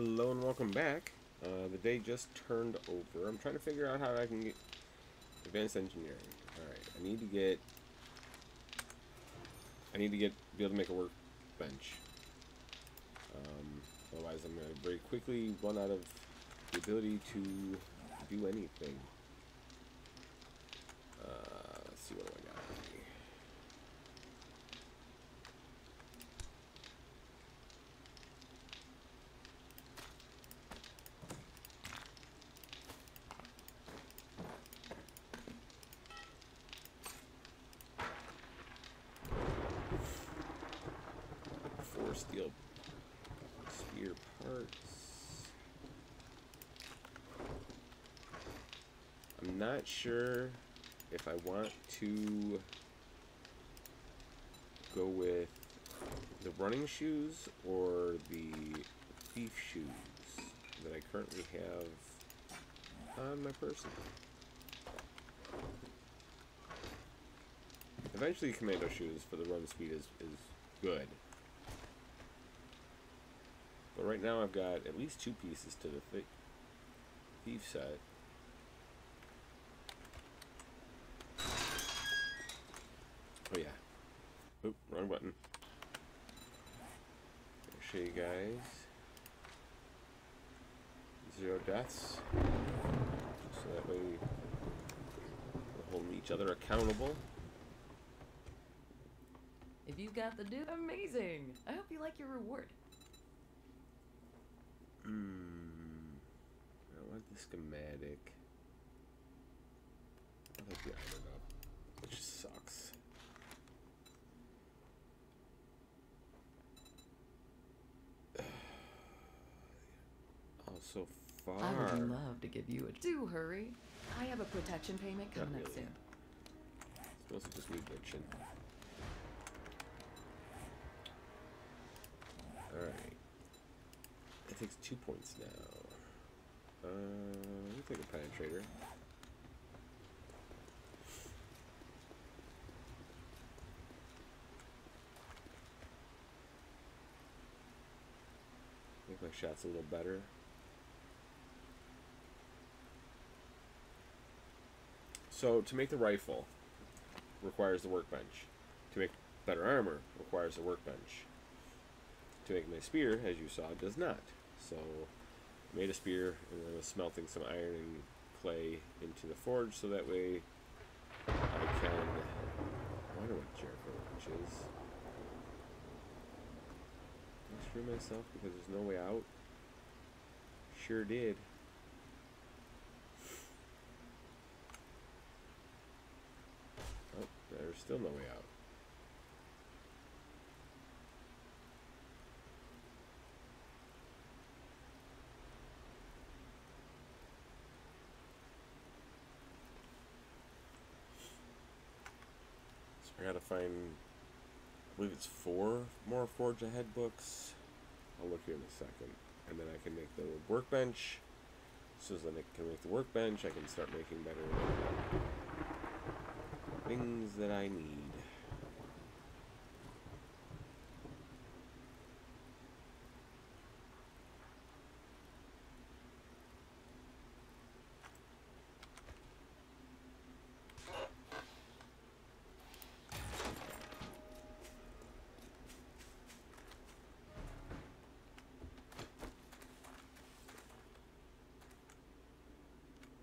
Hello and welcome back. Uh, the day just turned over. I'm trying to figure out how I can get advanced engineering. Alright, I need to get I need to get be able to make a workbench. Um, otherwise I'm gonna very quickly run out of the ability to do anything. Uh, let's see what do I got. Four steel spear parts. I'm not sure if I want to go with the running shoes or the thief shoes that I currently have on my person. Eventually, commando shoes for the run speed is, is good. But right now I've got at least two pieces to the thi thief set. Oh yeah. Oop, wrong button. I'll show you guys. Zero deaths. So that way we're holding each other accountable. If you got the dude, amazing! I hope you like your reward. Hmm. I want the schematic. I like the iron up, which sucks. Oh, so far. I would love to give you a. Do hurry. I have a protection payment Not coming up really. soon. It's mostly just me bitching. Alright. It takes two points now. Uh, we'll take a penetrator. Make my shots a little better. So, to make the rifle, requires the workbench. To make better armor requires a workbench. To make my spear, as you saw, does not. So I made a spear and I was smelting some iron and clay into the forge so that way I can I wonder what Jericho Wrench is. I screw myself because there's no way out? Sure did. Oh, there's still no way out. So I gotta find, I believe it's four more Forge Ahead books. I'll look here in a second. And then I can make the workbench. So as I can make the workbench, I can start making better things that I need.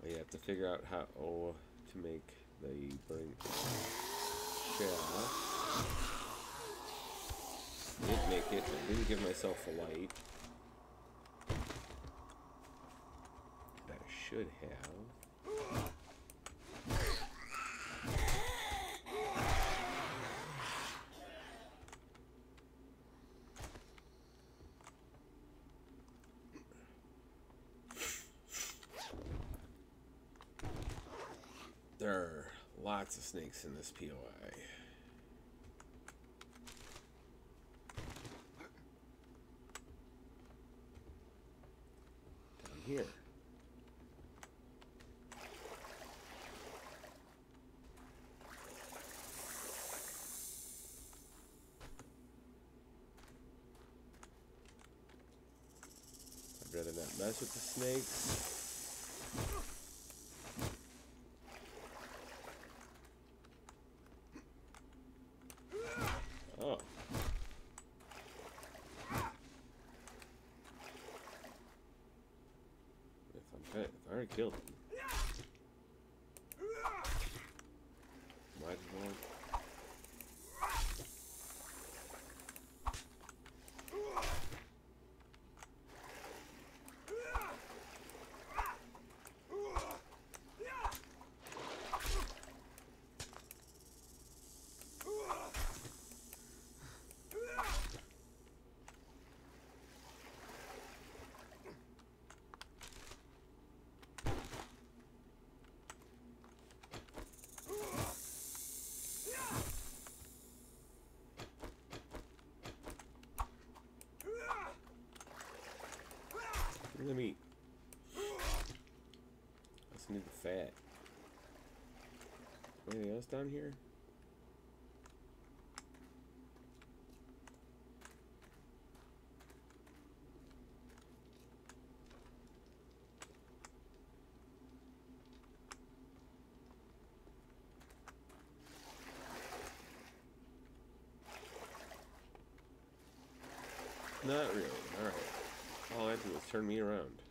I have to figure out how to make the shaft. Didn't make it. I didn't give myself a light. That I should have. There are lots of snakes in this POI. Down here. not mess with the snakes. Oh. If I'm if I already killed him. Might as well. Me the meat. I just need the fat. Anything else down here? Not really. Alright. All I had to do was turn me around.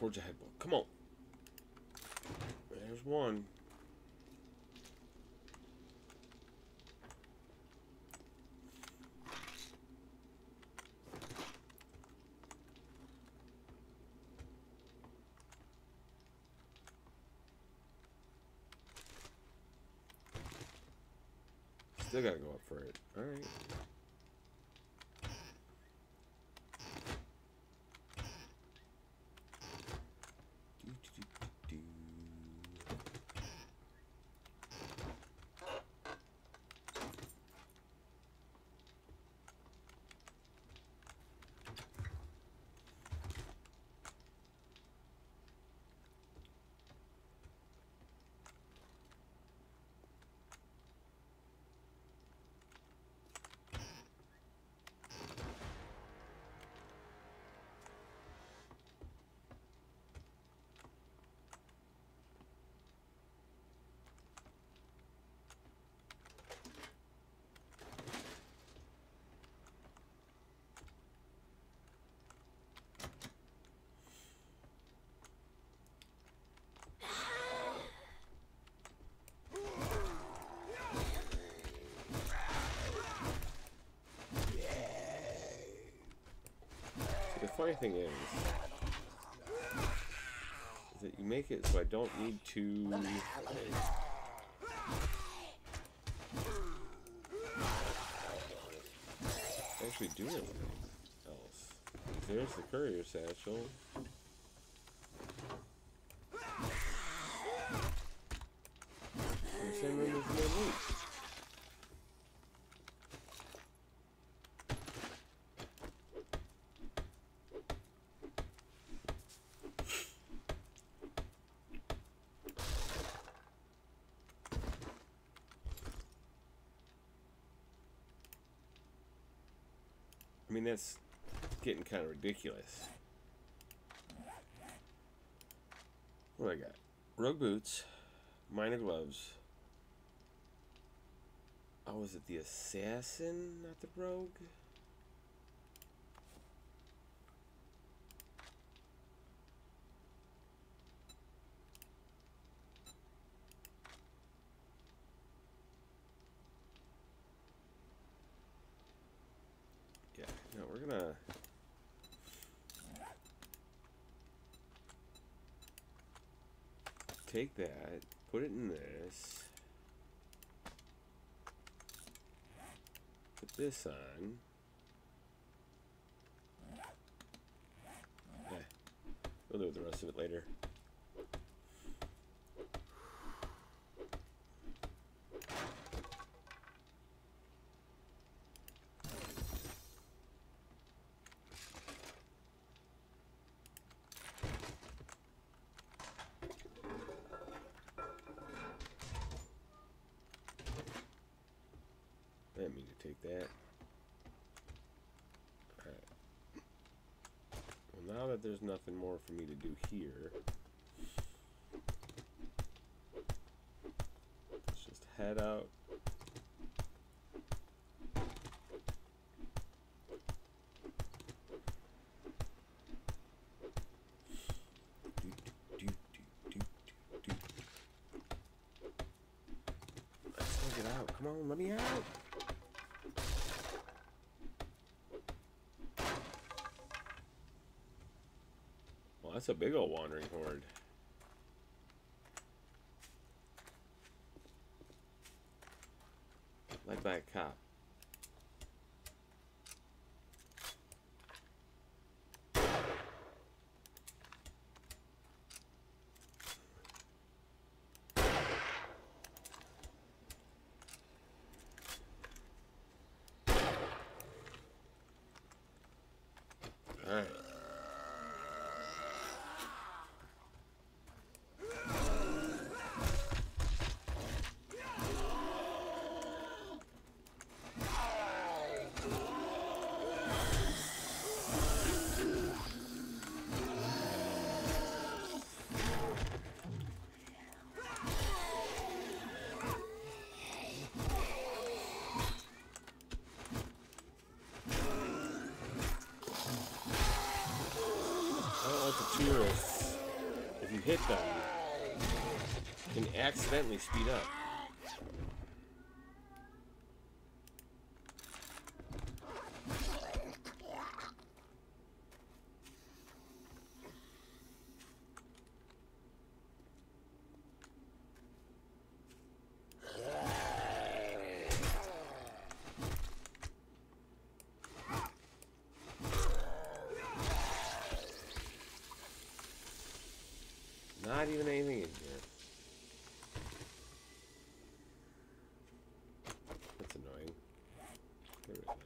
Forge a headbolt. Come on. There's one. Still gotta go up for it. Alright. Do, do, do, do, do. The funny thing is, is that you make it so I don't need to. Actually, do anything else. There's the courier satchel. In the same room as the loot. I mean, that's getting kind of ridiculous. What do I got? Rogue boots, minor gloves. Oh, was it the assassin, not the rogue? Take that, put it in this. Put this on. Eh, we'll do the rest of it later. I didn't mean to take that. Alright. Well, now that there's nothing more for me to do here, let's just head out. Do, do, do, do, do, do. Let's go get out. Come on, let me out. Well, that's a big old wandering horde. Led by a cop. Alright. I don't like the tourists. If you hit them, can accidentally speed up. Not even anything in here. That's annoying. Get rid of that.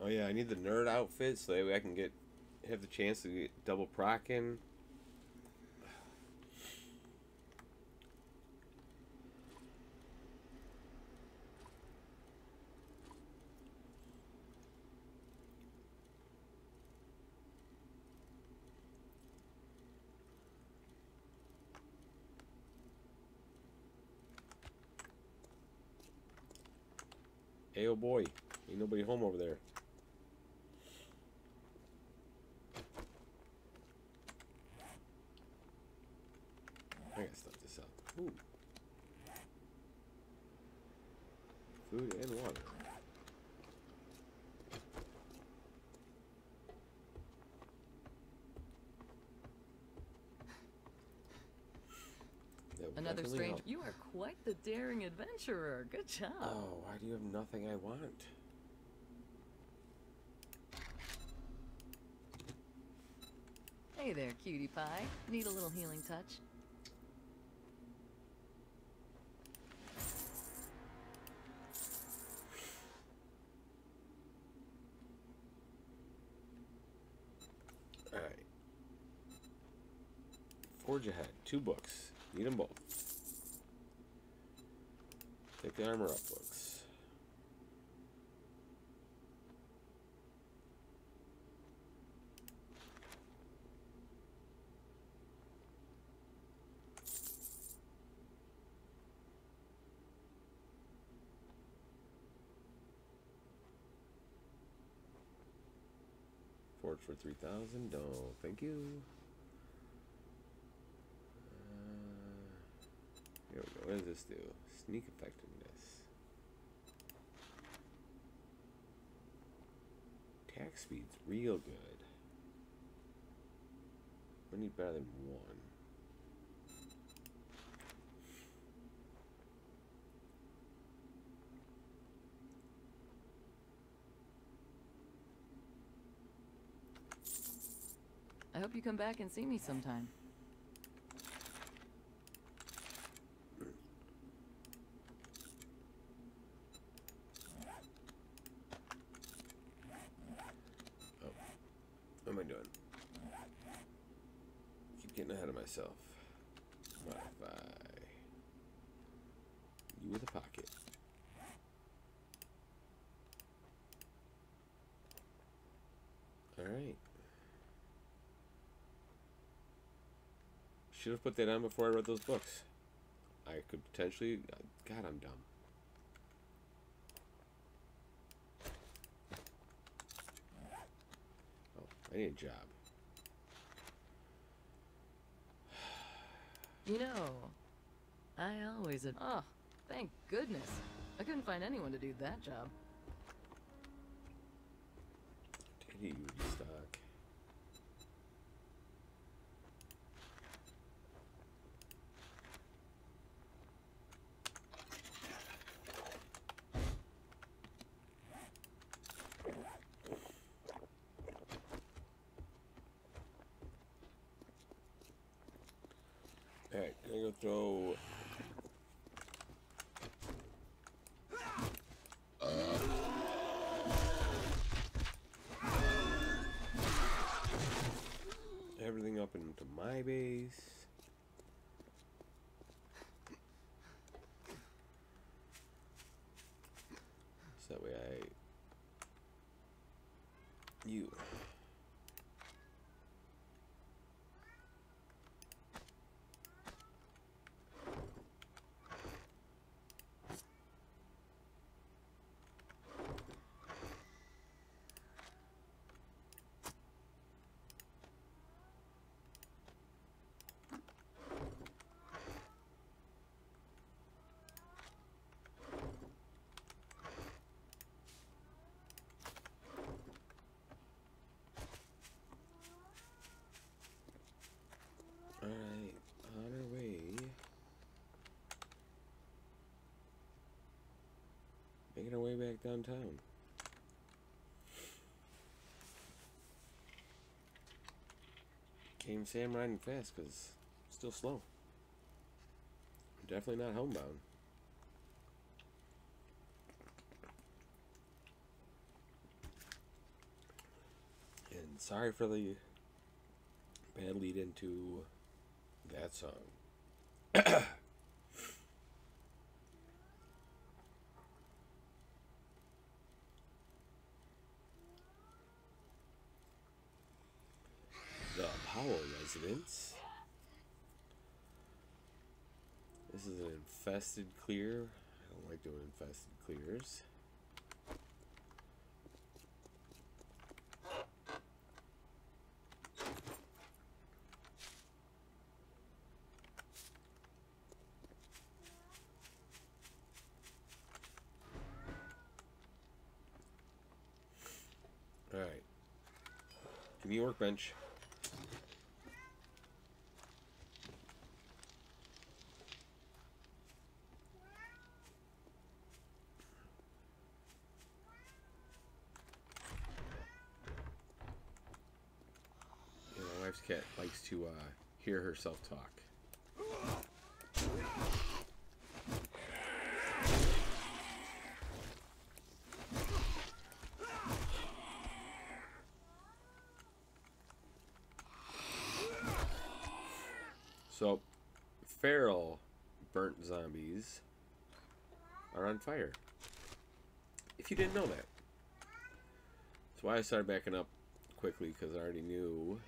Oh yeah, I need the nerd outfit so that way I can get have the chance to get double procking. Hey, oh boy, ain't nobody home over there. I gotta stuff this up. Ooh. Food and water. That would Another definitely strange. help. You are quite the daring adventurer. Good job. Oh, why do you have nothing I want? Hey there, cutie pie. Need a little healing touch? Alright. Forge ahead. Two books. Need them both. Take the armor up, folks. Forge for 3,000. No, thank you. What does this do? Sneak effectiveness. Attack speed's real good. We need better than one. I hope you come back and see me sometime. Oh. What am I doing? Keep getting ahead of myself. Modify. You with a pocket. Alright. Should have put that on before I read those books. I could potentially. God, I'm dumb. Oh, I need a job. You know, I always. Oh, thank goodness. I couldn't find anyone to do that job. Titty stock. Alright, gonna go throw uh, everything up into my base. So that way I you Alright, on our way. Making our way back downtown. Came Sam riding fast because still slow. Definitely not homebound. And sorry for the bad lead into that song. the Powell residence. This is an infested clear. I don't like doing infested clears. Alright. Give me a workbench. Yeah, my wife's cat likes to uh, hear herself talk. So, feral burnt zombies are on fire. If you didn't know that. That's why I started backing up quickly because I already knew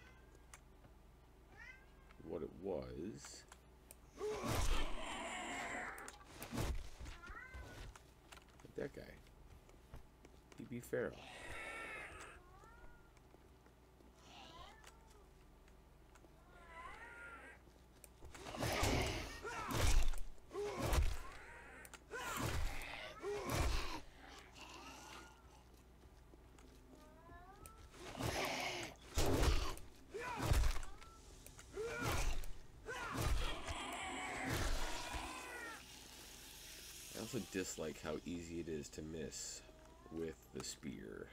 what it was. Like that guy. He'd be feral. Also dislike how easy it is to miss with the spear.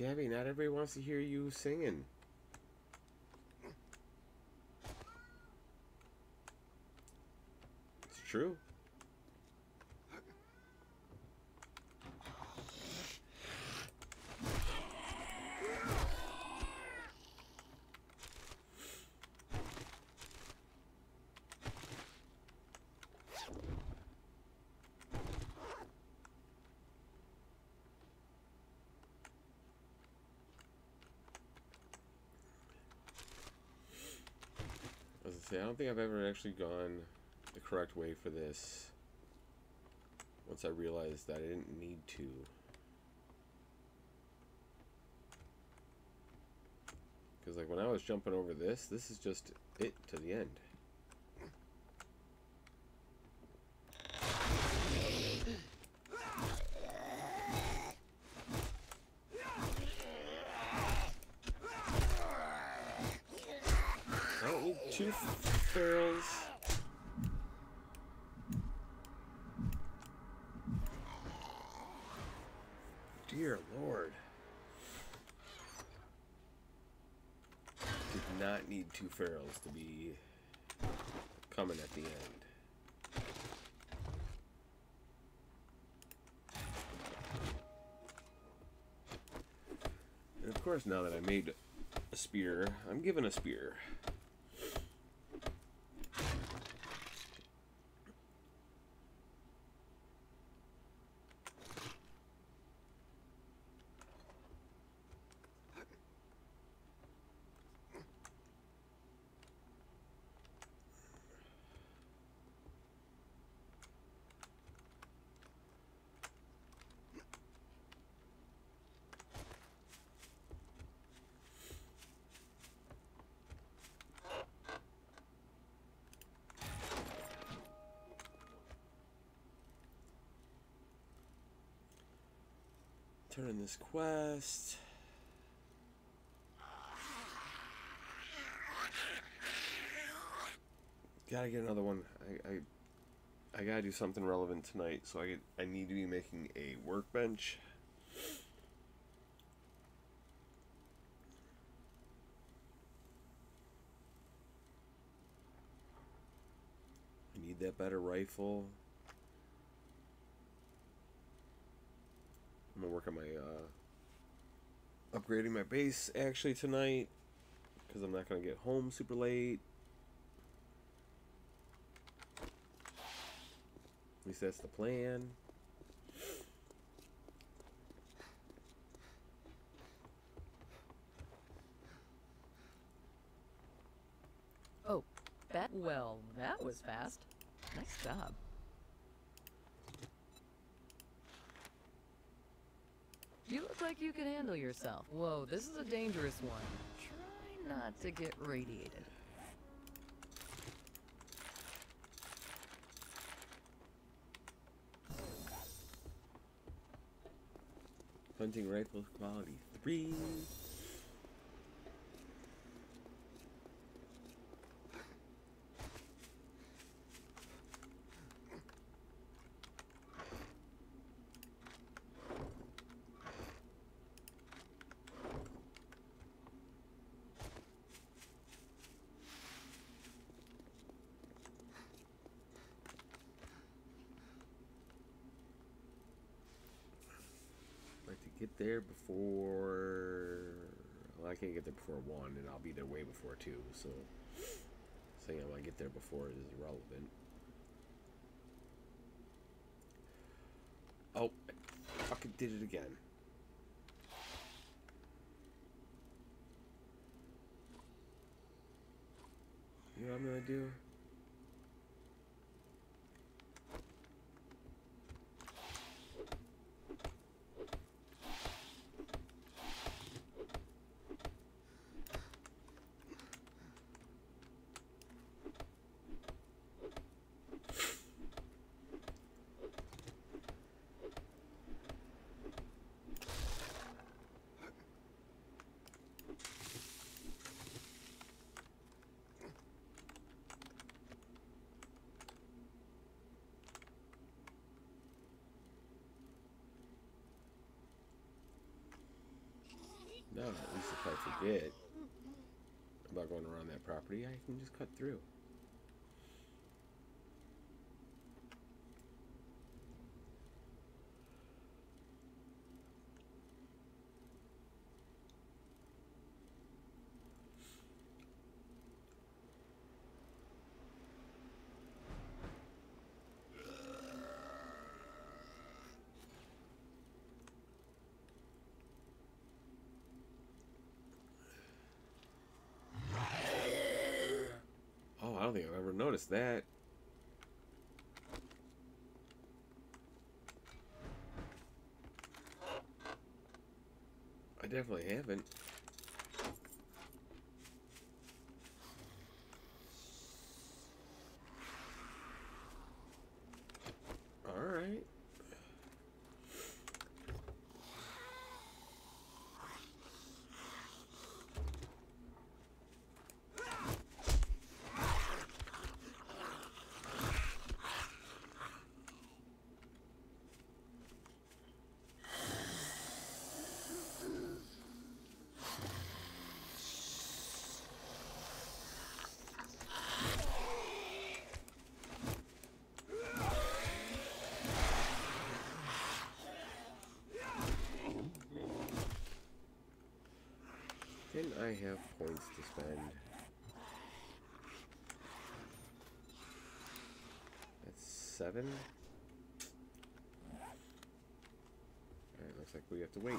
Gabby, not everybody wants to hear you singing. It's true. Say, I don't think I've ever actually gone the correct way for this. Once I realized that I didn't need to. Because like when I was jumping over this, this is just it to the end. I don't need two ferals. Dear Lord. Did not need two ferals to be coming at the end. And of course, now that I made a spear, I'm given a spear. In this quest. Gotta get another one. I, I, I gotta do something relevant tonight, so I I need to be making a workbench. I need that better rifle. I'm gonna work on my uh, upgrading my base actually tonight because I'm not gonna get home super late. At least that's the plan. Oh, that. Well, that was fast. Nice job. You look like you can handle yourself. Whoa, this is a dangerous one. Try not to get radiated. Hunting rifle quality 3. Get there before. Well, I can't get there before one, and I'll be there way before two. So saying I to get there before is irrelevant. Oh, I fucking did it again. What am I gonna do? No, at least if I forget about going around that property, I can just cut through. Oh, Noticed that. I definitely haven't. All right. Can I have points to spend? That's seven. Alright, looks like we have to wait.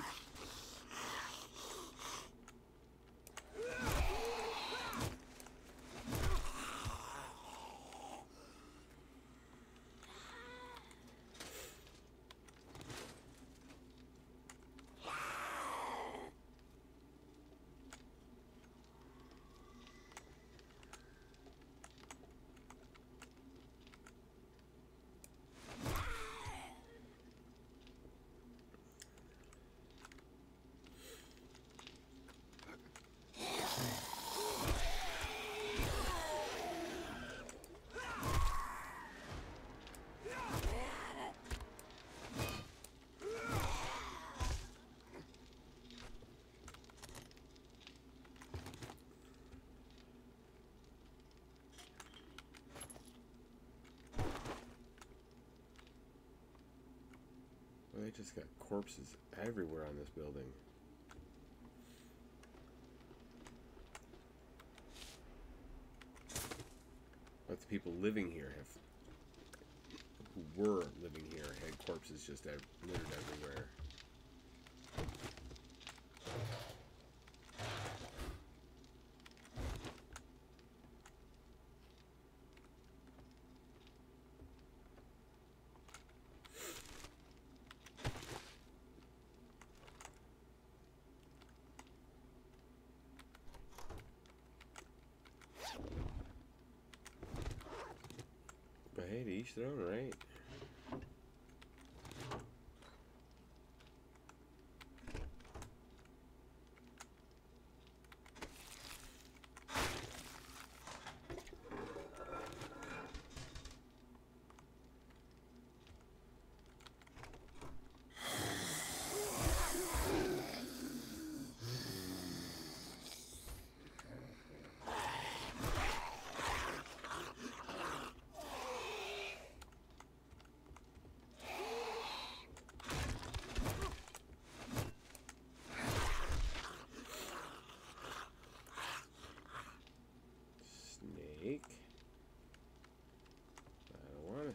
Just got corpses everywhere on this building. But the people living here have, who were living here, had corpses just littered everywhere. But hey, to each right?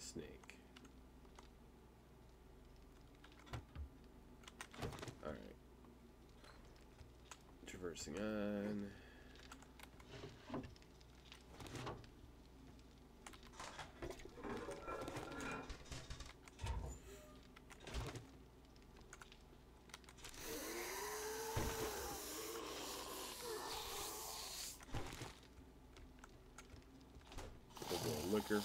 snake. Alright. Traversing on. liquor.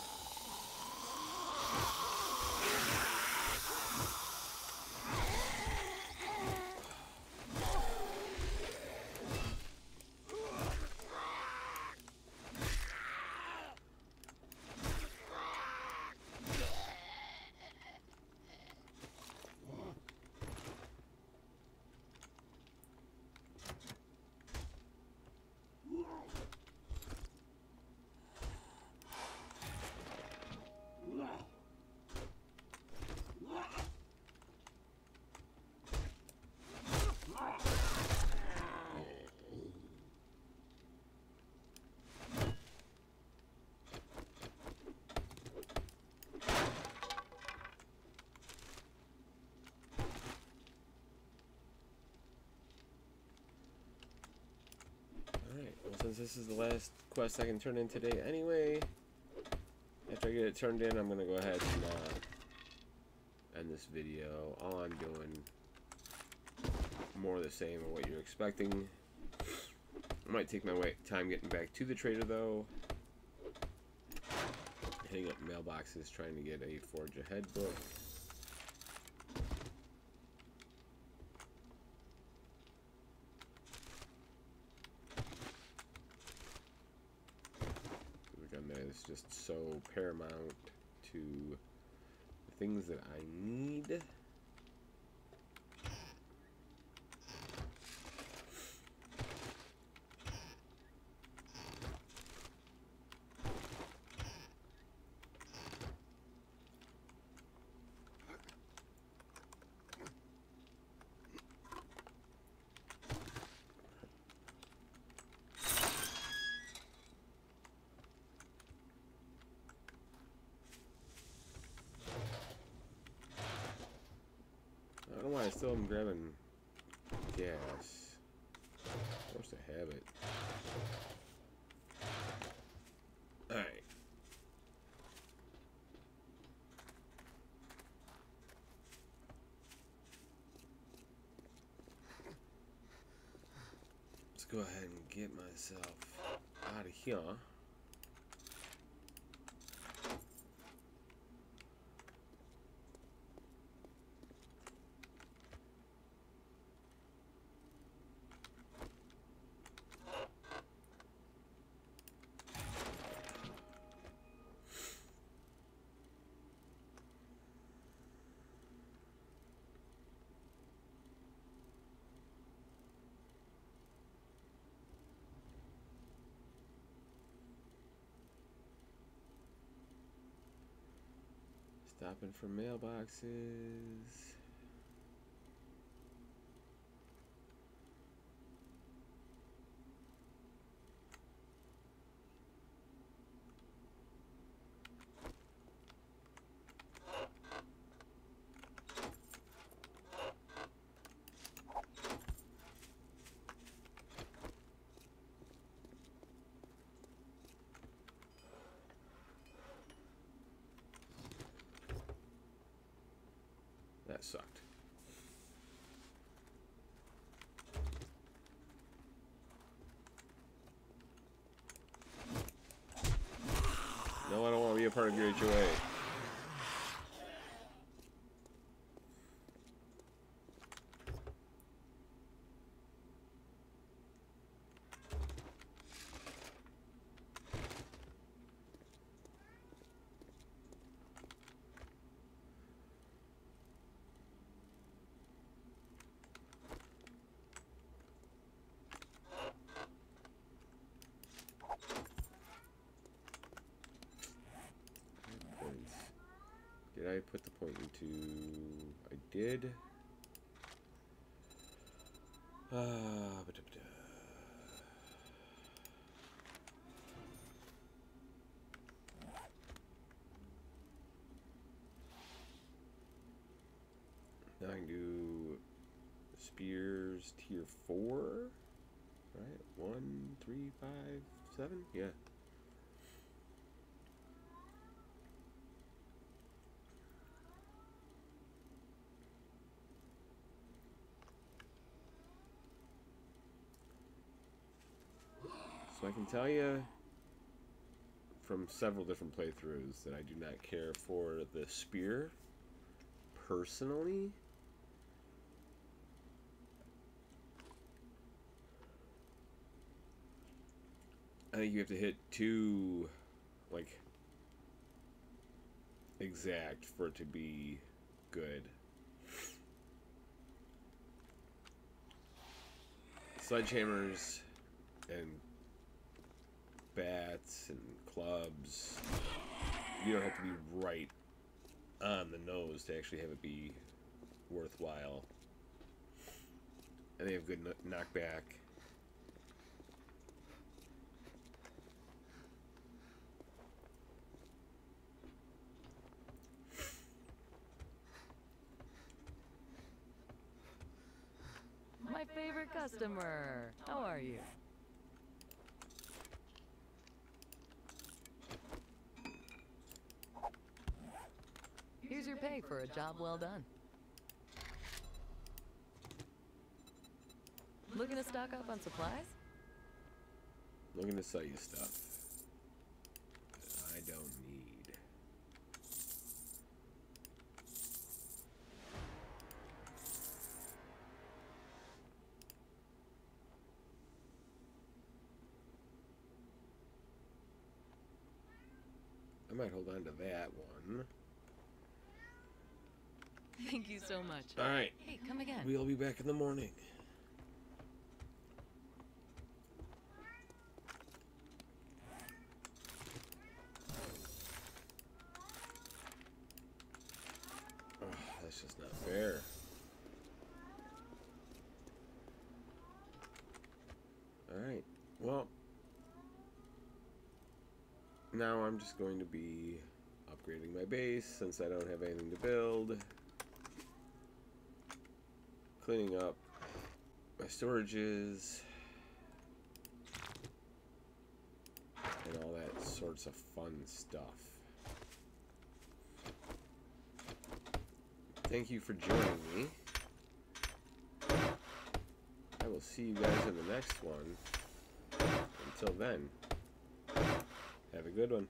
Since this is the last quest I can turn in today anyway, after I get it turned in, I'm going to go ahead and uh, end this video. All I'm doing, more the same of what you're expecting. I might take my time getting back to the trader though. Hitting up mailboxes, trying to get a Forge Ahead book. Again, that is just so paramount to the things that I need. Still am grabbing gas. Forced to have it. Alright. Let's go ahead and get myself out of here. Stopping for mailboxes. That sucked. No, I don't want to be a part of your HOA. Points. Did I put the point into... I did. Uh, ba-da-ba-da. Now I can do spears tier four, right? One, three, five, seven. Yeah. Tell you, from several different playthroughs that I do not care for the spear personally. I think you have to hit two, like, exact for it to be good. Sledgehammers and bats and clubs, you don't have to be right on the nose to actually have it be worthwhile. And they have good knockback. My favorite customer. How are you? Your pay for a job well done. Looking to stock up on supplies? Looking to sell you stuff that I don't need. I might hold on to that one. Thank you so much. All right, Hey, come again. we'll be back in the morning. That's just not fair. Alright, well. Now I'm just going to be upgrading my base since I don't have anything to build. Cleaning up my storages. And all that sorts of fun stuff. Thank you for joining me. I will see you guys in the next one. Until then, have a good one.